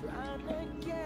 Trying to get